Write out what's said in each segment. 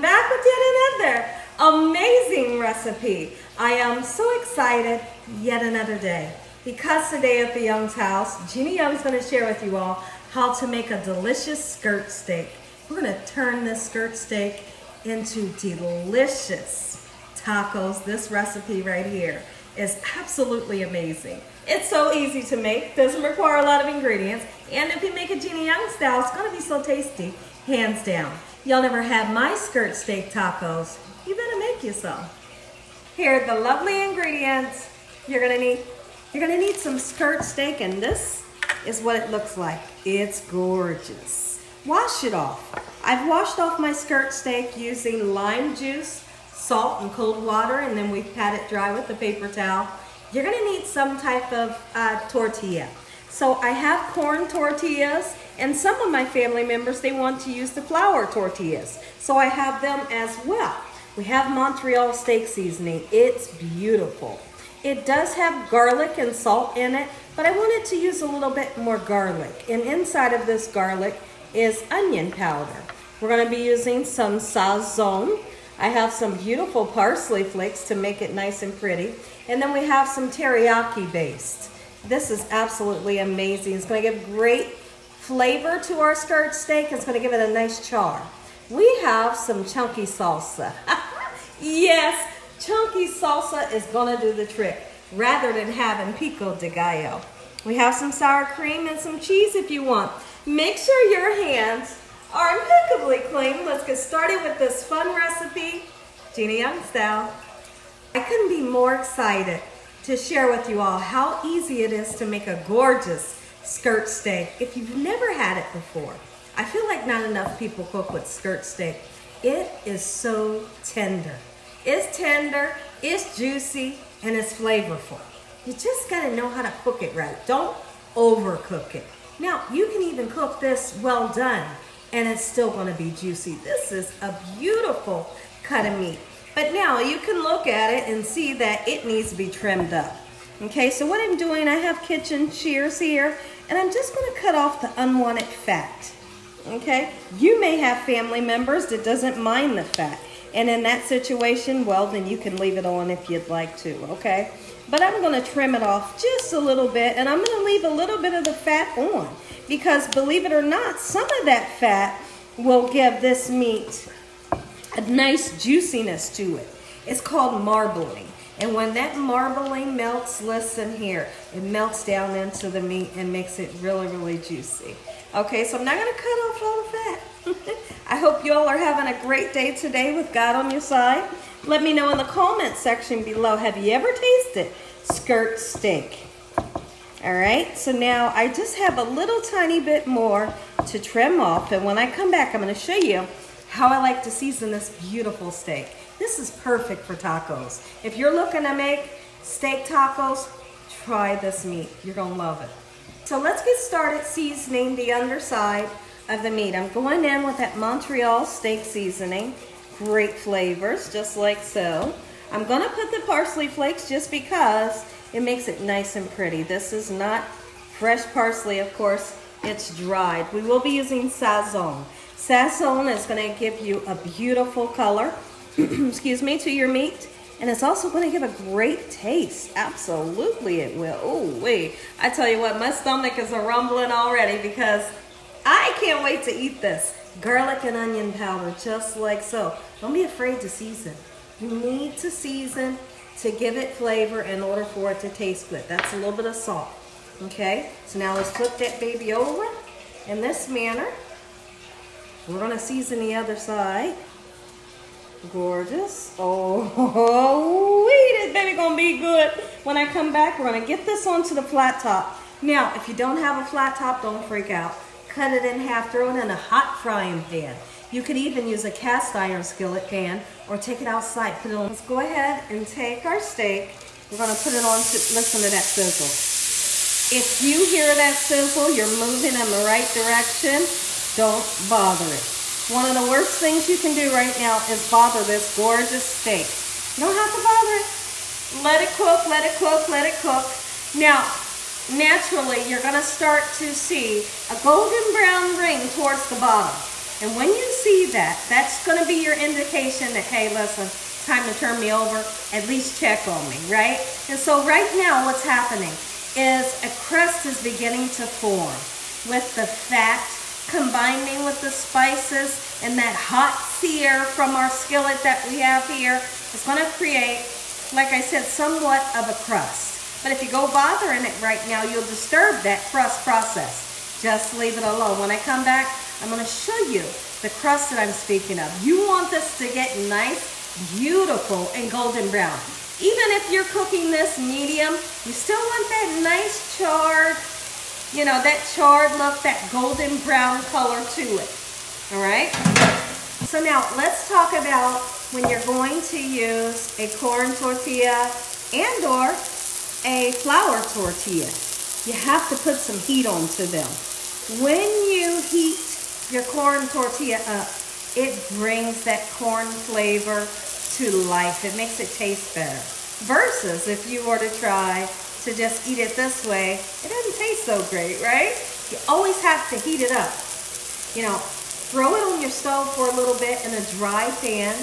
back with yet another amazing recipe. I am so excited yet another day because today at the Young's house, Gina going to share with you all how to make a delicious skirt steak. We're going to turn this skirt steak into delicious tacos. This recipe right here is absolutely amazing. It's so easy to make, doesn't require a lot of ingredients, and if you make it Gina Young style, it's gonna be so tasty, hands down. Y'all never had my skirt steak tacos, you better make you some. Here are the lovely ingredients you're gonna need. You're gonna need some skirt steak, and this is what it looks like. It's gorgeous. Wash it off. I've washed off my skirt steak using lime juice, salt, and cold water, and then we've pat it dry with a paper towel. You're gonna need some type of uh, tortilla. So I have corn tortillas, and some of my family members, they want to use the flour tortillas. So I have them as well. We have Montreal steak seasoning. It's beautiful. It does have garlic and salt in it, but I wanted to use a little bit more garlic. And inside of this garlic is onion powder. We're gonna be using some sazon. I have some beautiful parsley flakes to make it nice and pretty. And then we have some teriyaki based. This is absolutely amazing. It's gonna give great flavor to our skirt steak. It's gonna give it a nice char. We have some chunky salsa. yes, chunky salsa is gonna do the trick rather than having pico de gallo. We have some sour cream and some cheese if you want. Make sure your hands are impeccably clean. Let's get started with this fun recipe, Gina Young style. I couldn't be more excited to share with you all how easy it is to make a gorgeous skirt steak if you've never had it before. I feel like not enough people cook with skirt steak. It is so tender. It's tender, it's juicy, and it's flavorful. You just gotta know how to cook it right. Don't overcook it. Now, you can even cook this well done and it's still gonna be juicy. This is a beautiful cut of meat. But now you can look at it and see that it needs to be trimmed up. Okay, so what I'm doing, I have kitchen shears here and I'm just gonna cut off the unwanted fat. Okay, you may have family members that doesn't mind the fat. And in that situation, well, then you can leave it on if you'd like to, okay? But I'm gonna trim it off just a little bit and I'm gonna leave a little bit of the fat on because believe it or not, some of that fat will give this meat a nice juiciness to it. It's called marbling. And when that marbling melts, listen here, it melts down into the meat and makes it really, really juicy. Okay, so I'm not gonna cut off all the fat. I hope you all are having a great day today with God on your side. Let me know in the comment section below, have you ever tasted skirt steak? All right, so now I just have a little tiny bit more to trim off. And when I come back, I'm gonna show you how I like to season this beautiful steak. This is perfect for tacos. If you're looking to make steak tacos, try this meat. You're gonna love it. So let's get started seasoning the underside of the meat. I'm going in with that Montreal steak seasoning. Great flavors, just like so. I'm gonna put the parsley flakes just because it makes it nice and pretty. This is not fresh parsley, of course, it's dried. We will be using Sazon. Sazon is gonna give you a beautiful color, excuse me, to your meat. And it's also going to give a great taste. Absolutely it will. Oh, wait. I tell you what, my stomach is rumbling already because I can't wait to eat this. Garlic and onion powder, just like so. Don't be afraid to season. You need to season to give it flavor in order for it to taste good. That's a little bit of salt. Okay, so now let's flip that baby over in this manner. We're gonna season the other side. Gorgeous. Oh, wait, this baby gonna be good. When I come back, we're gonna get this onto the flat top. Now, if you don't have a flat top, don't freak out. Cut it in half, throw it in a hot frying pan. You could even use a cast iron skillet pan or take it outside, put it on. Let's go ahead and take our steak. We're gonna put it on, to, listen to that sizzle. If you hear that sizzle, you're moving in the right direction, don't bother it. One of the worst things you can do right now is bother this gorgeous steak. You don't have to bother it. Let it cook, let it cook, let it cook. Now, naturally, you're gonna start to see a golden brown ring towards the bottom. And when you see that, that's gonna be your indication that, hey, listen, time to turn me over, at least check on me, right? And so right now what's happening is a crust is beginning to form with the fat combining with the spices and that hot sear from our skillet that we have here is gonna create, like I said, somewhat of a crust. But if you go bothering it right now, you'll disturb that crust process. Just leave it alone. When I come back, I'm gonna show you the crust that I'm speaking of. You want this to get nice, beautiful, and golden brown. Even if you're cooking this medium, you still want that nice charred, you know, that charred look, that golden brown color to it. All right? So now let's talk about when you're going to use a corn tortilla and or a flour tortilla. You have to put some heat onto them. When you heat your corn tortilla up, it brings that corn flavor to life. It makes it taste better. Versus if you were to try to just eat it this way, it so great, right? You always have to heat it up. You know, throw it on your stove for a little bit in a dry pan,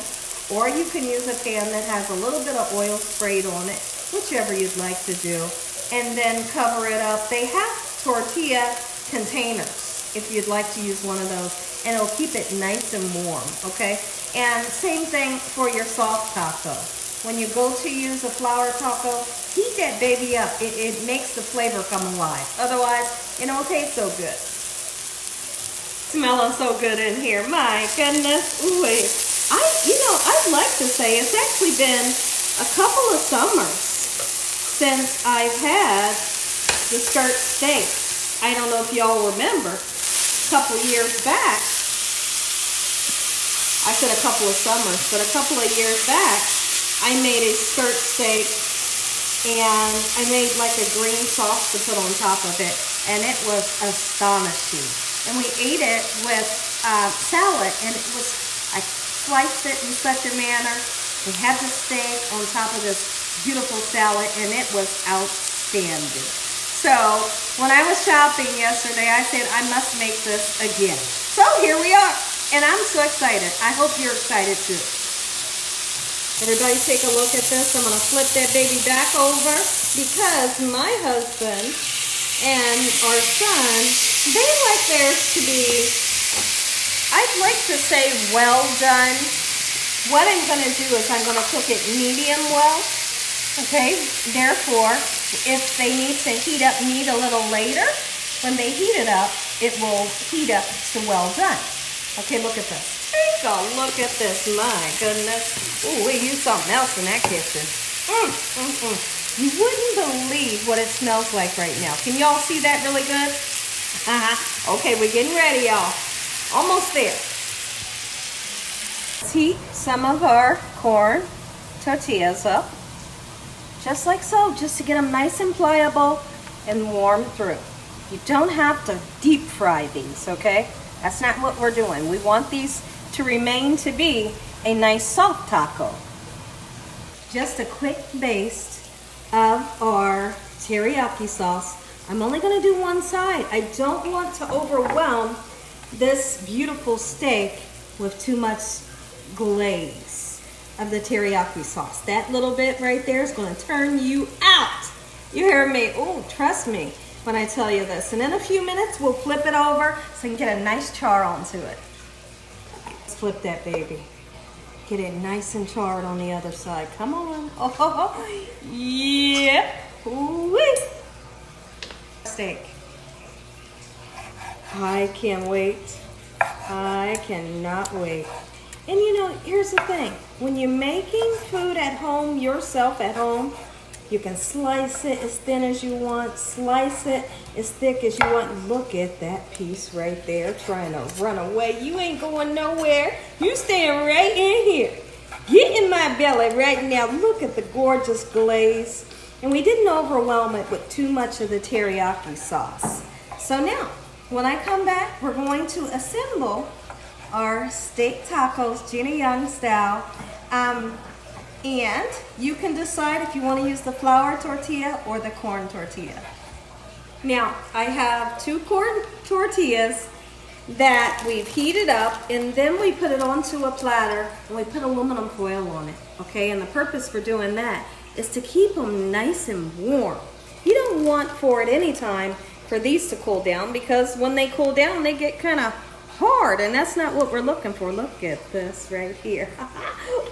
or you can use a pan that has a little bit of oil sprayed on it, whichever you'd like to do, and then cover it up. They have tortilla containers if you'd like to use one of those and it'll keep it nice and warm okay and same thing for your soft taco when you go to use a flour taco heat that baby up. It, it makes the flavor come alive. Otherwise it don't taste so good. Smelling so good in here. My goodness Ooh, I you know I'd like to say it's actually been a couple of summers since I've had the skirt steak. I don't know if y'all remember, a couple years back, I said a couple of summers, but a couple of years back, I made a skirt steak and I made like a green sauce to put on top of it, and it was astonishing. And we ate it with uh, salad, and it was, I sliced it in such a manner. We had the steak on top of this beautiful salad, and it was outstanding. So when I was shopping yesterday, I said, I must make this again. So here we are. And I'm so excited. I hope you're excited too. Everybody take a look at this. I'm going to flip that baby back over because my husband and our son, they like theirs to be, I'd like to say well done. What I'm going to do is I'm going to cook it medium well. Okay, therefore, if they need to heat up meat a little later, when they heat it up, it will heat up to well done. Okay, look at this. Take a look at this. My goodness. Ooh, we use something else in that kitchen. Mm, mm, mm. You wouldn't believe what it smells like right now. Can y'all see that really good? Uh-huh. Okay, we're getting ready, y'all. Almost there. Let's heat some of our corn tortillas up just like so, just to get them nice and pliable and warm through. You don't have to deep fry these, okay? That's not what we're doing. We want these to remain to be a nice soft taco. Just a quick baste of our teriyaki sauce. I'm only gonna do one side. I don't want to overwhelm this beautiful steak with too much glaze of the teriyaki sauce. That little bit right there is gonna turn you out. You hear me? Oh, trust me when I tell you this. And in a few minutes, we'll flip it over so you can get a nice char onto it. Flip that baby. Get it nice and charred on the other side. Come on. Oh, oh, oh. yeah. Wee. Steak. I can't wait. I cannot wait. And you know, here's the thing. When you're making food at home, yourself at home, you can slice it as thin as you want, slice it as thick as you want. Look at that piece right there trying to run away. You ain't going nowhere. You staying right in here. Get in my belly right now. Look at the gorgeous glaze. And we didn't overwhelm it with too much of the teriyaki sauce. So now, when I come back, we're going to assemble our steak tacos, Gina Young style. Um, and you can decide if you want to use the flour tortilla or the corn tortilla. Now, I have two corn tortillas that we've heated up and then we put it onto a platter and we put aluminum foil on it, okay? And the purpose for doing that is to keep them nice and warm. You don't want for at any time for these to cool down because when they cool down, they get kind of hard and that's not what we're looking for. Look at this right here.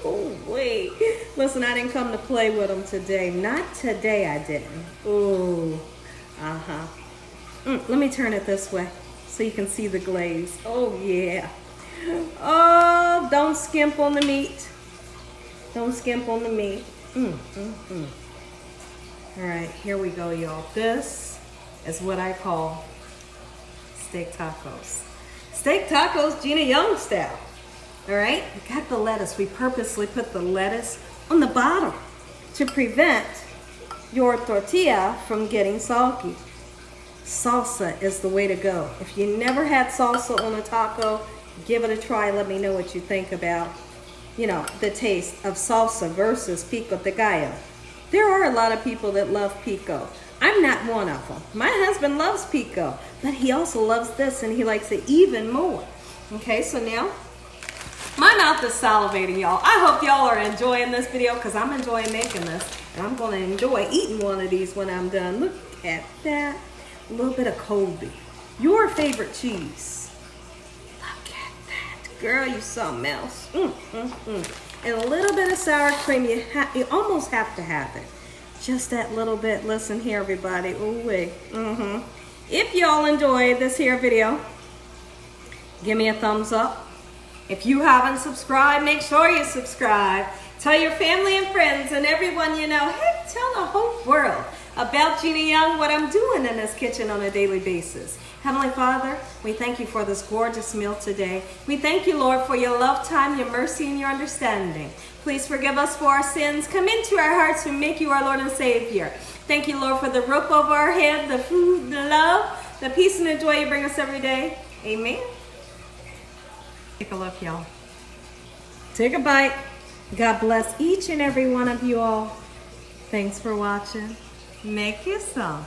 oh, wait. Listen, I didn't come to play with them today. Not today I didn't. Oh, uh-huh. Mm, let me turn it this way so you can see the glaze. Oh, yeah. Oh, don't skimp on the meat. Don't skimp on the meat. Mm, mm, mm. All right, here we go, y'all. This is what I call steak tacos. Steak tacos, Gina Young style. All right, we got the lettuce. We purposely put the lettuce on the bottom to prevent your tortilla from getting soggy. Salsa is the way to go. If you never had salsa on a taco, give it a try. Let me know what you think about, you know, the taste of salsa versus pico de gallo. There are a lot of people that love pico. I'm not one of them. My husband loves pico, but he also loves this and he likes it even more. Okay, so now my mouth is salivating, y'all. I hope y'all are enjoying this video because I'm enjoying making this. And I'm going to enjoy eating one of these when I'm done. Look at that. A little bit of Colby. Your favorite cheese. Look at that. Girl, you something else. Mm, mm, mm and a little bit of sour cream. You, you almost have to have it. Just that little bit. Listen here, everybody. Ooh wee. Mm-hmm. If y'all enjoyed this here video, give me a thumbs up. If you haven't subscribed, make sure you subscribe. Tell your family and friends and everyone you know, hey, tell the whole world about Gina Young, what I'm doing in this kitchen on a daily basis. Heavenly Father, we thank you for this gorgeous meal today. We thank you, Lord, for your love time, your mercy, and your understanding. Please forgive us for our sins. Come into our hearts and make you our Lord and Savior. Thank you, Lord, for the roof over our head, the food, the love, the peace and the joy you bring us every day. Amen. Take a look, y'all. Take a bite. God bless each and every one of you all. Thanks for watching. Make you some.